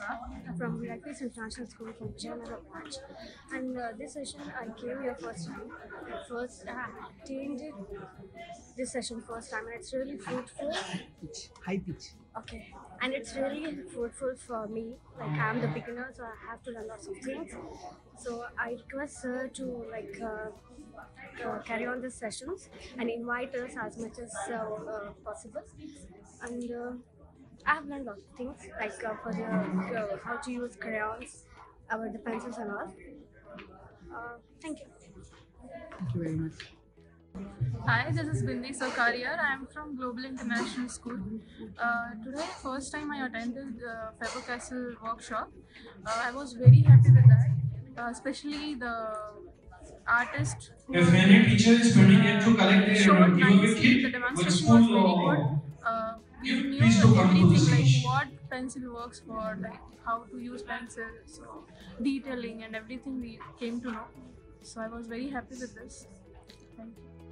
Hiba from Viratis International School from Vijayanagar branch. And uh, this session I came here first time. First, I attended this session first time, and it's really fruitful. pitch, high pitch. Okay, and it's really fruitful for me. Like I'm the beginner, so I have to learn lots of things. So I request sir to like uh, uh, carry on these sessions and invite us as much as uh, uh, possible. And uh, I have learned lots of things like uh, for the uh, how to use crayons, our the pencils and all. Uh, thank you. Thank you very much. Hi, this is Bindi Sarkariar. I am from Global International School. Uh, today, first time I attended uh, Faber Castell workshop. Uh, I was very happy with that, uh, especially the artist who If any teacher is coming here to collect the showed uh, give a. The kit with demonstration was school very good. We you knew please to come to the everything like what pencil works for, like how to use pencil, so detailing and everything we came to know. So I was very happy with this. Thank you.